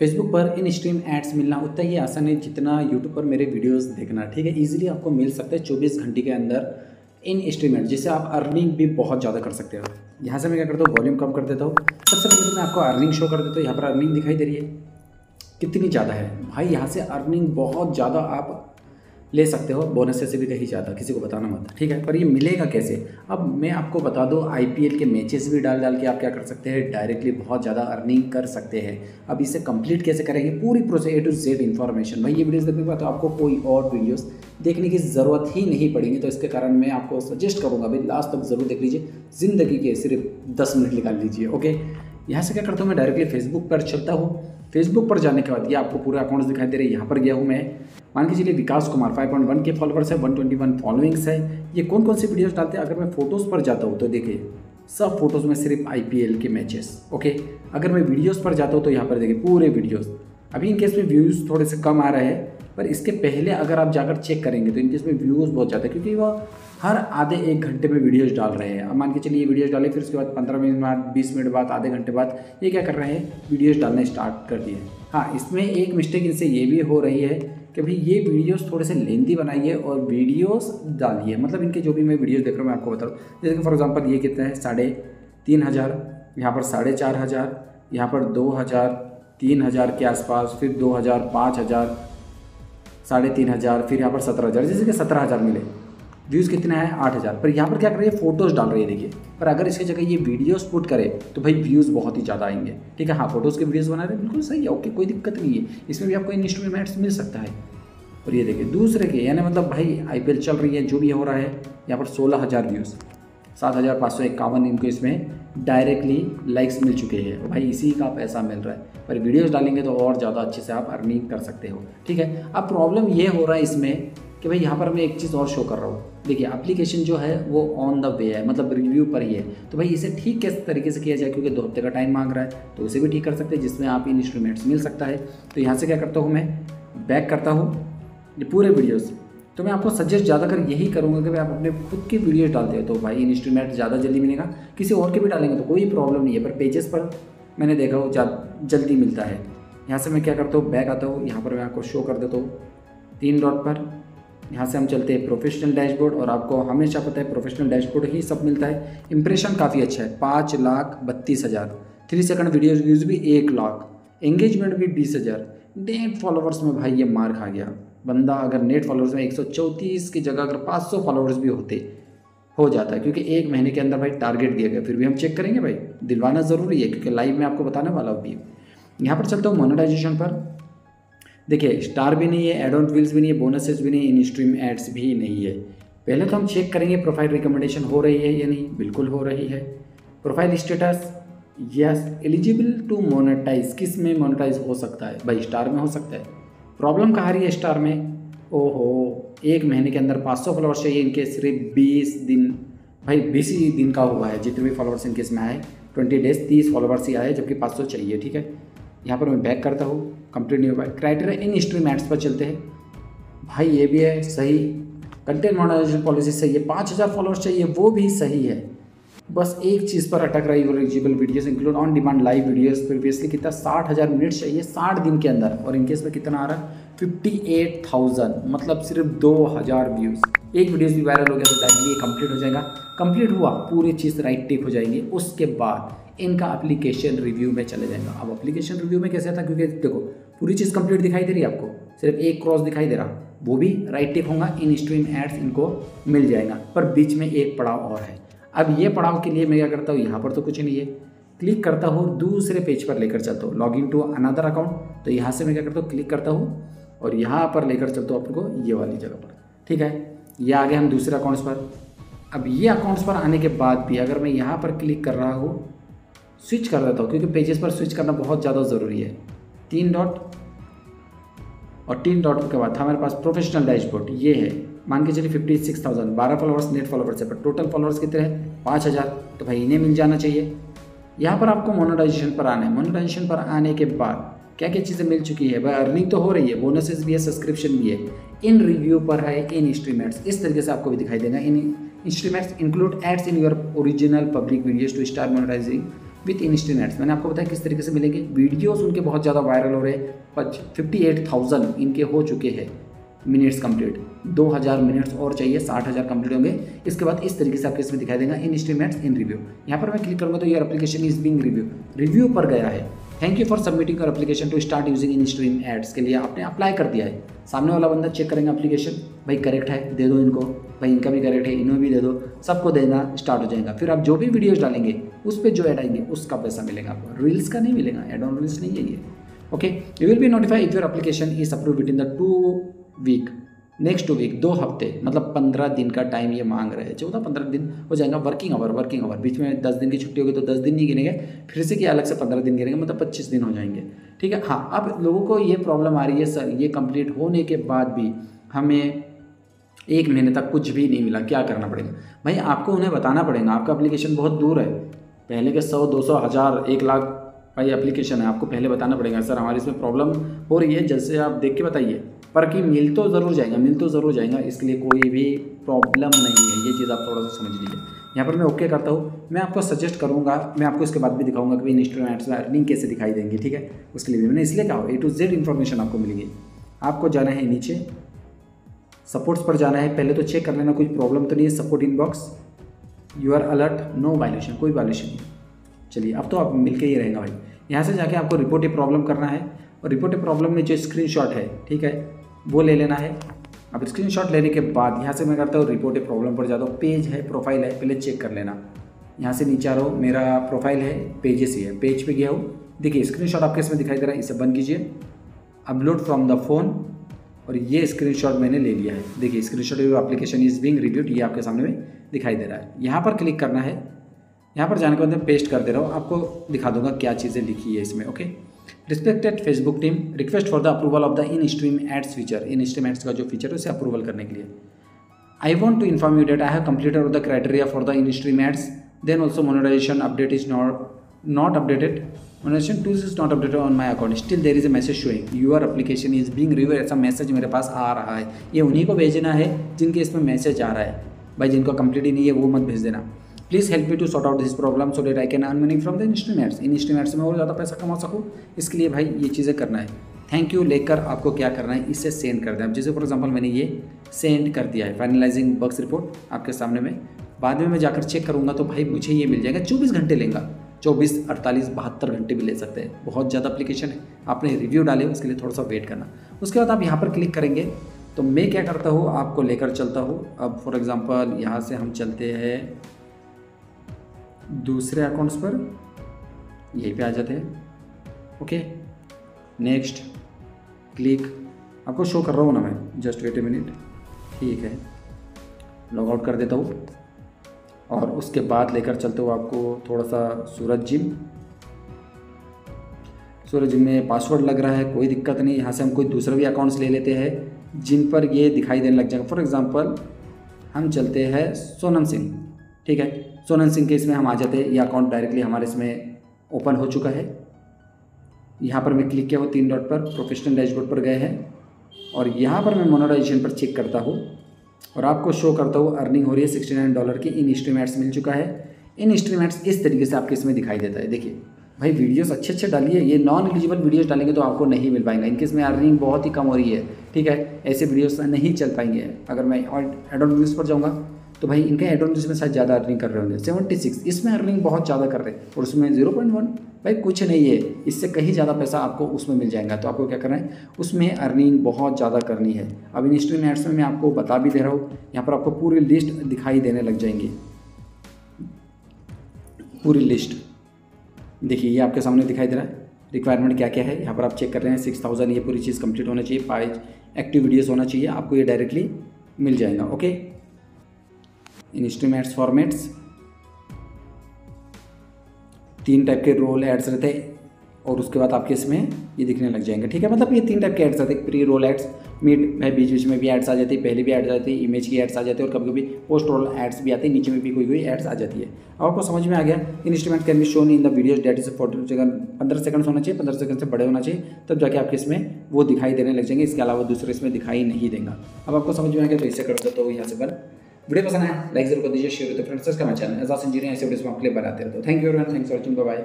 Facebook पर इन stream ads मिलना उतना ही आसान है जितना यूट्यूब पर मेरे वीडियोस देखना, ठीक है? इजीली आपको मिल सकता है चौबीस घंटे के अंदर इन स्ट्रीम एड जिससे आप अर्निंग भी बहुत ज़्यादा कर सकते हो। यहाँ से मैं क्या करता हूँ वॉल्यूम कम कर देता हूँ। सबसे पहले तो मैं आपको अर्निंग शो कर देता हूँ। यहाँ पर अर्निंग दिखाई दे रही है। कितनी ज़्यादा है? भाई, यहाँ से अर्निंग बहुत ज़्यादा आप ले सकते हो बोनस से भी कहीं ज़्यादा, किसी को बताना मत, ठीक है? पर ये मिलेगा कैसे? अब मैं आपको बता दूँ आईपीएल के मैचेस भी डाल डाल के आप क्या कर सकते हैं डायरेक्टली बहुत ज़्यादा अर्निंग कर सकते हैं। अब इसे कंप्लीट कैसे करेंगे? पूरी process A to Z information भाई ये वीडियोस देखने के बाद तो आपको कोई और वीडियोस देखने की ज़रूरत ही नहीं पड़ेगी। तो इसके कारण मैं आपको सजेस्ट करूँगा भाई लास्ट तक ज़रूर देख लीजिए। ज़िंदगी के सिर्फ़ दस मिनट निकाल लीजिए ओके यहाँ से क्या करता हूँ मैं? डायरेक्टली फेसबुक पर चलता हूँ। फेसबुक पर जाने के बाद ये आपको पूरे अकाउंट्स दिखाई दे रहे हैं। यहाँ पर गया हूँ मैं। मान के चलिए विकास कुमार 5.1 के फॉलोअर्स है 121 फॉलोइंग्स है। ये कौन कौन सी वीडियोस डालते हैं? अगर मैं फ़ोटोज़ पर जाता हूँ तो देखिए, सब फ़ोटोज़ में सिर्फ़ आईपीएल के मैचेस ओके अगर मैं वीडियोज़ पर जाता हूँ तो यहाँ पर देखिए पूरे वीडियोज़ अभी इनकेस में व्यूज़ थोड़े से कम आ रहे हैं, पर इसके पहले अगर आप जाकर चेक करेंगे तो इनकेस में व्यूज़ बहुत ज़्यादा क्योंकि वह हर आधे एक घंटे में वीडियोज़ डाल रहे हैं। अब मान के चलिए वीडियोज़ डाले, फिर उसके बाद पंद्रह मिनट बाद, बीस मिनट बाद, आधे घंटे बाद ये क्या कर रहे हैं? वीडियोज़ डालना स्टार्ट कर दिए। हाँ इसमें एक मिस्टेक इनसे ये भी हो रही है कि भाई ये वीडियोस थोड़े से लेंथी बनाइए और वीडियोस डालिए। मतलब इनके जो भी मैं वीडियोस देख रहा हूँ, मैं आपको बता रहा हूँ जैसे कि फॉर एग्जांपल ये कितना है? साढ़े तीन हज़ार, यहाँ पर साढ़े चार हज़ार, यहाँ पर दो हज़ार, तीन हज़ार के आसपास, फिर दो हज़ार, पाँच हज़ार, साढ़े तीन हज़ार, फिर यहाँ पर सत्रह हज़ार। जैसे कि सत्रह हज़ार मिले। व्यूज़ कितना है? आठ हज़ार। पर यहाँ पर क्या कर रही है? फ़ोटोज़ डाल रही है, देखिए। पर अगर इसकी जगह ये वीडियोस पुट करे तो भाई व्यूज़ बहुत ही ज़्यादा आएँगे। ठीक है? हाँ फ़ोटोज़ के वीडियोस बना रहे हैं, बिल्कुल सही है, ओके, कोई दिक्कत नहीं है। इसमें भी आपको इंस्ट्रूमेंट्स मिल सकता है। और ये देखिए, दूसरे के, यानी मतलब भाई आईपीएल चल रही है, जो भी हो रहा है, यहाँ पर सोलह हज़ार व्यूज़। सात हज़ार पाँच सौ इक्यावन इनको इसमें डायरेक्टली लाइक्स मिल चुके हैं। भाई इसी का पैसा मिल रहा है। पर वीडियोस डालेंगे तो और ज़्यादा अच्छे से आप अर्निंग कर सकते हो। ठीक है? अब प्रॉब्लम ये हो रहा है इसमें कि भाई यहाँ पर मैं एक चीज़ और शो कर रहा हूँ। देखिए एप्लीकेशन जो है वो ऑन द वे है मतलब रिव्यू पर ही है। तो भाई इसे ठीक किस तरीके से किया जाए, क्योंकि दो हफ़्ते का टाइम मांग रहा है तो उसे भी ठीक कर सकते हैं, जिसमें आप इन इंस्ट्रूमेंट्स मिल सकता है। तो यहाँ से क्या करता हूँ मैं? बैक करता हूँ ये पूरे वीडियोज़ तो मैं आपको सजेस्ट ज़्यादा कर यही करूँगा कि भाई आप अपने खुद की वीडियोज़ डालते हो तो भाई इंस्ट्रूमेंट ज़्यादा जल्दी मिलेगा। किसी और के भी डालेंगे तो कोई प्रॉब्लम नहीं है, पर पेजेस पर मैंने देखा वो जल्दी मिलता है। यहाँ से मैं क्या करता हूँ? बैक आता हूँ, यहाँ पर मैं आपको शो कर देता हूँ। तीन डॉट पर यहाँ से हम चलते हैं प्रोफेशनल डैशबोर्ड और आपको हमेशा पता है प्रोफेशनल डैशबोर्ड ही सब मिलता है। इंप्रेशन काफ़ी अच्छा है। पाँच लाख बत्तीस हज़ार। थ्री सेकंड वीडियो व्यूज़ भी एक लाख। एंगेजमेंट भी बीस हज़ार। नेट फॉलोवर्स में भाई ये मार खा गया। बंदा अगर नेट फॉलोअर्स में एक सौ चौंतीस की जगह अगर 500 फॉलोअर्स भी होते, हो जाता है। क्योंकि एक महीने के अंदर भाई टारगेट दिया गया। फिर भी हम चेक करेंगे भाई। दिलवाना ज़रूरी है क्योंकि लाइव में आपको बताने वाला भी यहाँ पर चलता हूँ मोनेटाइजेशन पर। देखिए स्टार भी नहीं है एड ऑन व्हील्स भी नहीं है बोनसेस भी नहीं इन स्ट्रीम एड्स भी नहीं है। पहले तो हम चेक करेंगे प्रोफ़ाइल रिकमेंडेशन हो रही है या नहीं। बिल्कुल हो रही है। Profile status yes eligible to monetize किसमें मोनेटाइज हो सकता है? भाई स्टार में हो सकता है। प्रॉब्लम कहाँ रही है स्टार में? ओहो, एक महीने के अंदर 500 फॉलोअर्स चाहिए इनके सिर्फ़ 20 दिन। भाई, बीस ही दिन का हुआ है, जितने भी फॉलोअर्स इनके इसमें आए 20 डेज़ 30 फॉलोअर्स ही आए, जबकि 500 चाहिए, ठीक है? यहाँ पर मैं बैक करता हूँ कंप्लीट नहीं हुआ क्राइटेरिया इन स्ट्रीम एड्स पर चलते हैं। भाई, ये भी है, सही। कंटेंट मोनेटाइजेशन पॉलिसी सही है। पाँच हज़ार फॉलोअर्स चाहिए, वो भी सही है। बस एक चीज़ पर अटक रही है eligible videos include on demand live videos previously कितना? साठ हज़ार मिनट चाहिए साठ दिन के अंदर। और इनके इसमें कितना आ रहा है? फिफ्टी एट थाउज़ेंड मतलब सिर्फ़ दो हज़ार व्यूज़ एक वीडियोस भी वायरल हो गया तो डायरेक्टली ये कंप्लीट हो जाएगा। कंप्लीट हुआ, पूरी चीज़ राइट टिक हो जाएँगी। उसके बाद इनका एप्लीकेशन रिव्यू में चले जाएगा। अब एप्लीकेशन रिव्यू में कैसे था क्योंकि देखो, पूरी चीज़ कंप्लीट दिखाई दे रही है आपको। सिर्फ़ एक क्रॉस दिखाई दे रहा। वो भी राइट टिक होगा इन स्ट्रीम एड्स इनको मिल जाएगा। पर बीच में एक पड़ाव और है। अब ये पड़ाव के लिए मैं क्या करता हूँ? यहाँ पर तो कुछ नहीं है। क्लिक करता हूँ, दूसरे पेज पर लेकर चलता हूँ। Log in to another account तो यहाँ से मैं क्या करता हूँ? क्लिक करता हूँ और यहाँ पर लेकर चलता हूँ आपको ये वाली जगह पर। ठीक है? ये आ गए हम दूसरे अकाउंट्स पर। अब ये अकाउंट्स पर आने के बाद भी अगर मैं यहाँ पर क्लिक कर रहा हूँ स्विच कर देता हूँ, क्योंकि पेजेस पर स्विच करना बहुत ज़्यादा ज़रूरी है। तीन डॉट और तीन डॉट के बाद हमारे पास प्रोफेशनल डैशबोर्ड ये है। मान के चलिए फिफ्टी सिक्स थाउज़ेंड बारह फॉलोअर्स नेट फॉलोअर्स है पर टोटल फॉलोअर्स कितने हैं? पाँच हज़ार। तो भाई इन्हें मिल जाना चाहिए। यहाँ पर आपको मोनोटाइजेशन पर आना है। मोनोटाइजेशन पर आने के बाद क्या क्या चीज़ें मिल चुकी है? भाई अर्निंग तो हो रही है बोनसेस भी है सब्सक्रिप्शन भी है। इन रिव्यू पर है, इन इंस्ट्रूमेंट्स इस तरीके से आपको भी दिखाई देगा। In instruments include ads in your original public videos to start monetizing with instant ads. मैंने आपको बताया किस तरीके से मिलेंगे। वीडियोस उनके बहुत ज़्यादा वायरल हो रहे हैं। फिफ्टी एट थाउज़ेंड इनके हो चुके हैं मिनट्स कंप्लीट 2000 मिनट्स और चाहिए 60000 कंप्लीट होंगे। इसके बाद इस तरीके से आपके इसमें दिखाई देगा इन इंस्ट्रीमेंट्स इन रिव्यू यहाँ पर मैं क्लिक करूँगा तो your application is being review review पर गया है। Thank you for submitting your application to start using in stream ads के लिए आपने अप्लाई कर दिया है। सामने वाला बंदा चेक करेंगे अप्लीकेशन भाई करेक्ट है, दे दो इनको। भाई इनका भी करेक्ट है, इन्हें भी दे दो। सबको देना स्टार्ट हो जाएगा। फिर आप जो भी वीडियोज़ डालेंगे, उस पर जो ऐड आएँगे, उसका पैसा मिलेगा आपको। रील्स का नहीं मिलेगा एड ऑन रील्स नहीं है ये। Okay you will be notify if your application is approve within the two week next week दो हफ़्ते मतलब पंद्रह दिन का टाइम ये मांग रहे हैं। चौदह, पंद्रह दिन हो जाएगा वर्किंग आवर वर्किंग आवर बीच में दस दिन की छुट्टी होगी तो दस दिन नहीं गिनेंगे फिर से क्या अलग से पंद्रह दिन गिनेंगे मतलब पच्चीस दिन हो जाएँगे। ठीक है? हाँ अब लोगों को ये प्रॉब्लम आ रही है, सर, ये कंप्लीट होने के बाद भी हमें एक महीने तक कुछ भी नहीं मिला। क्या करना पड़ेगा? भाई, आपको उन्हें बताना पड़ेगा। आपका एप्लीकेशन बहुत दूर है। पहले के सौ, दो सौ, हज़ार, एक लाख भाई एप्लीकेशन है। आपको पहले बताना पड़ेगा, सर, हमारे इसमें प्रॉब्लम हो रही है जैसे आप देख के बताइए। पर कि मिल तो ज़रूर जाएगा, मिल तो ज़रूर जाएगा इसके लिए कोई भी प्रॉब्लम नहीं है। ये चीज़ आप थोड़ा सा समझ लीजिए। यहाँ पर मैं ओके करता हूँ। मैं आपको सजेस्ट करूँगा, मैं आपको इसके बाद भी दिखाऊँगा कि इंस्ट्रूमेंट्स में अर्निंग कैसे दिखाई देंगे, ठीक है? उसके लिए भी मैंने इसलिए कहा ए टू जेड इन्फॉर्मेशन आपको मिलेगी। आपको जाना है नीचे सपोर्ट्स पर जाना है। पहले तो चेक कर लेना, कोई प्रॉब्लम तो नहीं है support inbox you are alert no violation कोई वायलेशन नहीं चलिए, अब तो आप मिलके ही रहेगा भाई। यहाँ से जाके आपको रिपोर्ट प्रॉब्लम करना है और रिपोर्ट प्रॉब्लम में जो स्क्रीनशॉट है, ठीक है, वो ले लेना है। अब स्क्रीनशॉट लेने के बाद यहाँ से मैं करता हूँ रिपोर्ट प्रॉब्लम पर जाता हूँ। पेज है, प्रोफ़ाइल है, पहले चेक कर लेना। यहाँ से नीचे आ रहा हूँ, मेरा प्रोफ़ाइल है, पेजेस ही है। पेज पे गया हूँ। देखिए, स्क्रीनशॉट आपके इसमें दिखाई दे रहा है, इसे बंद कीजिए। अपलोड फ्रॉम द फ़ोन और ये स्क्रीनशॉट मैंने ले लिया है। देखिए, screenshot application is being reviewed ये आपके सामने में दिखाई दे रहा है। यहाँ पर क्लिक करना है। यहाँ पर जाने के बाद मैं पेस्ट कर दे रहा हूँ। आपको दिखा दूँगा क्या चीज़ें लिखी है इसमें okay respected Facebook team request for the approval of the in stream ads feature in stream ads का जो फीचर है, उसे अप्रूवल करने के लिए। I want to inform you that I have completed the criteria for the in stream ads then also monetization update is not not updated monetization tools is not updated on my account still there is a message showing your application is being review ऐसा message मेरे पास आ रहा है। ये उन्हीं को भेजना है जिनके इसमें मैसेज आ रहा है। भाई जिनको कंप्लीट ही नहीं है, वो मत भेज देना। Please help me to sort out this problem so that I can earn money from the instruments in instruments में और ज़्यादा पैसा कमा सकूँ, इसके लिए भाई ये चीज़ें करना है। थैंक यू लेकर आपको क्या करना है, इसे सेंड कर दें। अब जैसे फॉर एग्जांपल मैंने ये सेंड कर दिया है फाइनलाइजिंग बक्स रिपोर्ट आपके सामने में। बाद में मैं जाकर चेक करूँगा तो भाई मुझे ये मिल जाएगा, चौबीस घंटे लेगा। चौबीस, अड़तालीस, बहत्तर घंटे भी ले सकते हैं। बहुत ज़्यादा अप्लीकेशन है। आपने रिव्यू डाले, उसके लिए थोड़ा सा वेट करना। उसके बाद आप यहाँ पर क्लिक करेंगे तो मैं क्या करता हूँ, आपको लेकर चलता हूँ। अब फॉर एग्ज़ाम्पल यहाँ से हम चलते हैं दूसरे अकाउंट्स पर। यहीं पे आ जाते हैं। ओके नेक्स्ट क्लिक आपको शो कर रहा हूँ ना मैं? जस्ट वेट ए मिनट ठीक है। लॉग आउट कर देता हूँ। और उसके बाद लेकर चलते हो आपको थोड़ा सा सूरज जिम सूरज जिम में पासवर्ड लग रहा है, कोई दिक्कत नहीं। यहाँ से हम कोई दूसरा भी अकाउंट्स ले लेते हैं, जिन पर ये दिखाई देने लग जाएगा। फॉर एग्ज़ाम्पल हम चलते हैं सोनम सिंह। ठीक है? सोनम सिंह के इसमें हम आ जाते हैं। ये अकाउंट डायरेक्टली हमारे इसमें ओपन हो चुका है। यहाँ पर मैं क्लिक किया हूँ तीन डॉट पर प्रोफेशनल डैशबोर्ड पर गए हैं। और यहाँ पर मैं मोनोडाइजेशन पर चेक करता हूँ। और आपको शो करता हूँ अर्निंग हो रही है सिक्सटी नाइन डॉलर की। इन इंस्ट्रीमेंट्स मिल चुका है। इन इंस्ट्रीमेंट्स इस तरीके से आपके इसमें दिखाई देता है। देखिए, भाई वीडियोस अच्छे अच्छे डालिए। ये नॉन एलिजिबल वीडियोस डालेंगे तो आपको नहीं मिल पाएँगे। इनके इसमें अर्निंग बहुत ही कम हो रही है। ठीक है, ऐसे वीडियोस नहीं चल पाएँगे। अगर मैं एडोन न्यूज़ पर जाऊँगा तो भाई इनके एडोन जिसमें शायद ज़्यादा अर्निंग कर रहे होंगे। सेवेंटी सिक्स इसमें अर्निंग बहुत ज़्यादा कर रहे हैं। और उसमें ज़ीरो पॉइंट वन भाई कुछ नहीं है। इससे कहीं ज़्यादा पैसा आपको उसमें मिल जाएगा। तो आपको क्या करना है? उसमें अर्निंग बहुत ज़्यादा करनी है। अब इन स्ट्रीम एड्स में मैं आपको बता भी दे रहा हूँ। यहाँ पर आपको पूरी लिस्ट दिखाई देने लग जाएँगी। पूरी लिस्ट देखिए, ये आपके सामने दिखाई दे रहा है। रिक्वायरमेंट क्या क्या है? यहाँ पर आप चेक कर रहे हैं। सिक्स थाउज़ेंड ये पूरी चीज़ कंप्लीट होना चाहिए। फाइव एक्टिव वीडियोस होना चाहिए। आपको ये डायरेक्टली मिल जाएगा। ओके इंस्ट्रूमेंट्स फॉर्मेट्स तीन टाइप के रोल एड्स रहते हैं और उसके बाद आपके इसमें ये दिखने लग जाएँगे, ठीक है? मतलब ये तीन टाइप के एड्स आते हैं प्री रोल एड्स मिड में बीच बीच में भी एड्स आ जाती है, पहले भी एड्स आ जाती है इमेज की एड्स आ जाती है और कभी कभी पोस्ट रोल एड्स भी आती है, नीचे में भी कोई कोई एड्स आ जाती है। अब आपको समझ में आ गया, in instrument can be shown in the video that is forty second पंद्रह सेकंड होना चाहिए, पंद्रह सेकंड से बड़े होना चाहिए, तब जाके आपके इसमें वो दिखाई देने लग जाएँगे, इसके अलावा दूसरे इसमें दिखाई नहीं देगा। अब आपको समझ में आ गया तो इसे कर दो तो यहाँ से बन वीडियो पसंद है लाइक ज़रूर कर दीजिए शेयर तो फ्रेंड्स का मैं चैनल एजाज इंजीनियर ऐसे वीडियो में आपके लिए बनाते रहते हो। Thank you everyone thanks watching bye